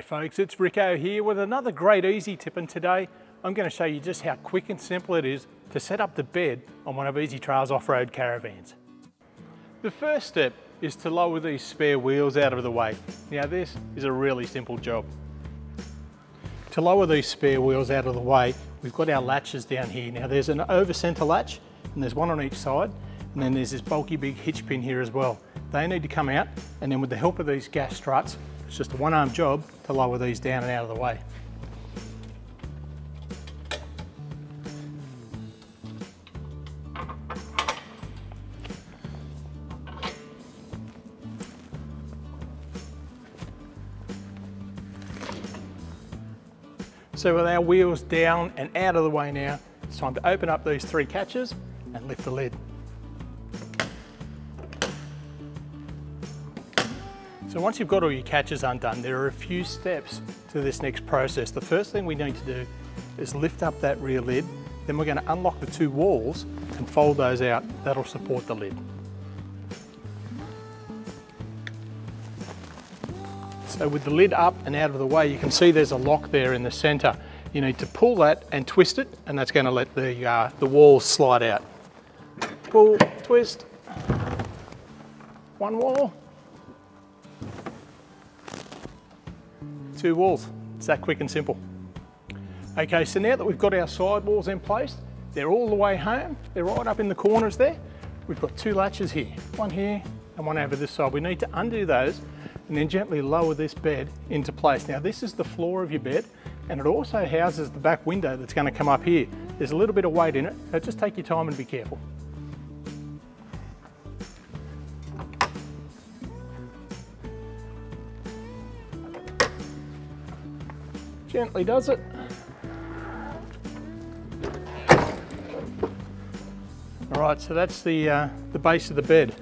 G'day folks, it's Ricko here with another great Ezytip and today I'm going to show you just how quick and simple it is to set up the bed on one of Ezytrail's off-road caravans. The first step is to lower these spare wheels out of the way. Now this is a really simple job. To lower these spare wheels out of the way, we've got our latches down here. Now there's an over center latch and there's one on each side and then there's this bulky big hitch pin here as well. They need to come out and then with the help of these gas struts, it's just a one arm job to lower these down and out of the way. So with our wheels down and out of the way now, it's time to open up these three catches and lift the lid. So once you've got all your catches undone, there are a few steps to this next process. The first thing we need to do is lift up that rear lid, then we're going to unlock the two walls and fold those out. That'll support the lid. So with the lid up and out of the way, you can see there's a lock there in the center. You need to pull that and twist it, and that's going to let the, uh, the walls slide out. Pull, twist, one wall, two walls. It's that quick and simple. Okay, so now that we've got our side walls in place, they're all the way home. They're right up in the corners there. We've got two latches here, one here and one over this side. We need to undo those and then gently lower this bed into place. Now this is the floor of your bed and it also houses the back window that's going to come up here. There's a little bit of weight in it, so just take your time and be careful. Gently does it. All right, so that's the, uh, the base of the bed.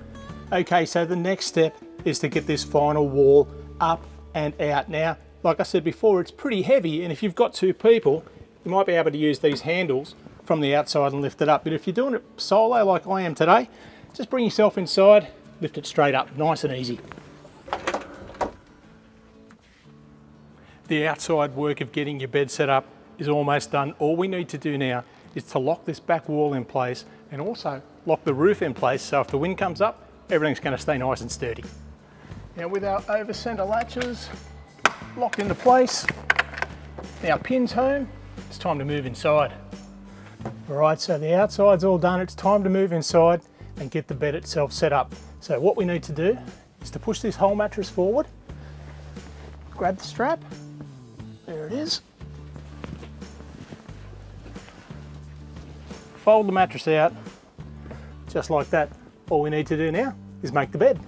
Okay, so the next step is to get this final wall up and out. Now, like I said before, it's pretty heavy, and if you've got two people, you might be able to use these handles from the outside and lift it up. But if you're doing it solo like I am today, just bring yourself inside, lift it straight up, nice and easy. The outside work of getting your bed set up is almost done. All we need to do now is to lock this back wall in place and also lock the roof in place so if the wind comes up, everything's going to stay nice and sturdy. Now with our over center latches locked into place, our pins home, it's time to move inside. All right, so the outside's all done. It's time to move inside and get the bed itself set up. So what we need to do is to push this whole mattress forward, grab the strap, there it is. Fold the mattress out, just like that. All we need to do now is make the bed.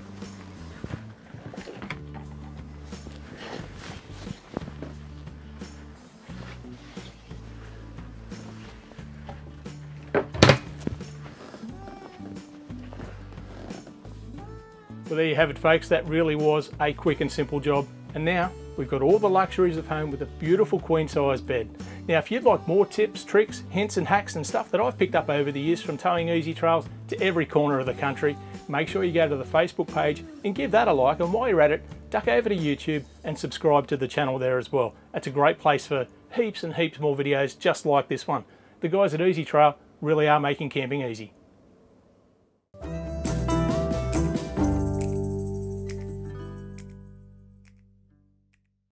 Well, there you have it, folks. That really was a quick and simple job. And now we've got all the luxuries of home with a beautiful queen size bed. Now, if you'd like more tips, tricks, hints and hacks and stuff that I've picked up over the years from towing Ezytrails to every corner of the country, make sure you go to the Facebook page and give that a like. And while you're at it, duck over to YouTube and subscribe to the channel there as well. That's a great place for heaps and heaps more videos just like this one. The guys at Ezytrail really are making camping easy.